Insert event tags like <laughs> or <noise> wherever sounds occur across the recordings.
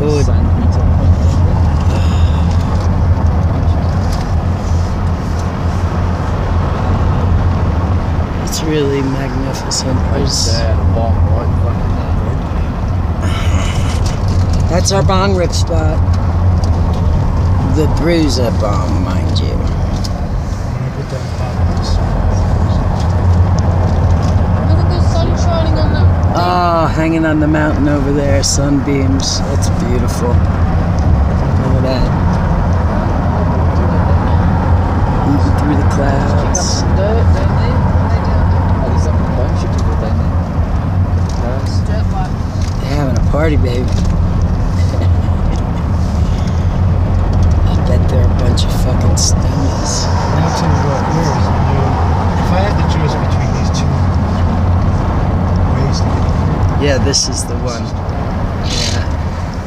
hood. It's really magnificent. There's- that's our bong rip spot. The Bruiser bomb, mind you. I'm gonna put that in Popeyes. Look at the sun shining on the. Oh, hanging on the mountain over there, sunbeams. That's beautiful. Look at that. Eating through the clouds. They're having a party, baby. <laughs> I bet they're a bunch of fucking stoners. And I'll tell you what, there is no. If I had the choice between these two ways to get here, Yeah, this is the one. Yeah.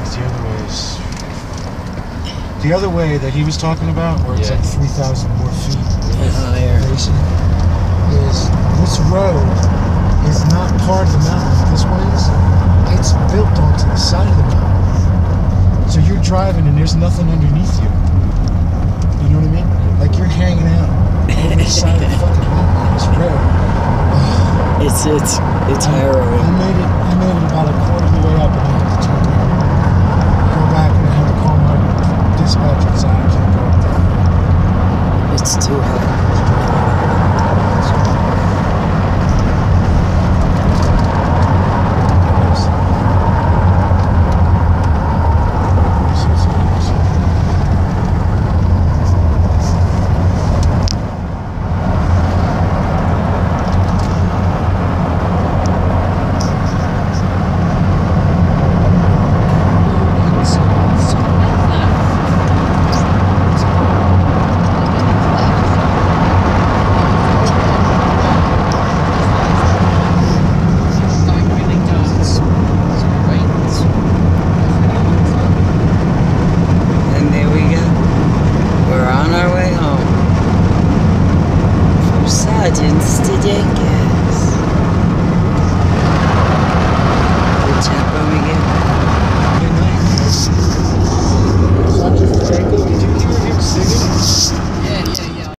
the other ways. The other way that he was talking about, where it's Yeah. like 3,000 more feet Higher. elevation, oh, is this road is not part of the mountain. This one is. It's built onto the side of the mountain. So you're driving and there's nothing underneath you. You know what I mean? Like you're hanging out over the side of the fucking mountain this road. It's it's it's harrowing. I made it. I made it about a quarter of the way up, and I had to turn around, go back, and I had to call my dispatcher and say I can't go up there. It's too heavy. одиннадцати деньги.